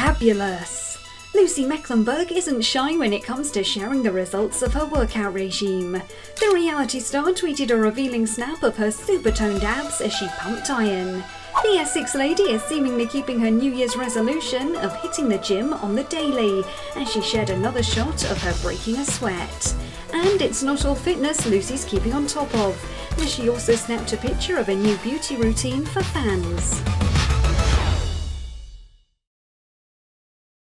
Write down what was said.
Fabulous! Lucy Mecklenburgh isn't shy when it comes to sharing the results of her workout regime. The reality star tweeted a revealing snap of her super toned abs as she pumped iron. The Essex lady is seemingly keeping her New Year's resolution of hitting the gym on the daily, as she shared another shot of her breaking a sweat. And it's not all fitness Lucy's keeping on top of, as she also snapped a picture of a new beauty routine for fans.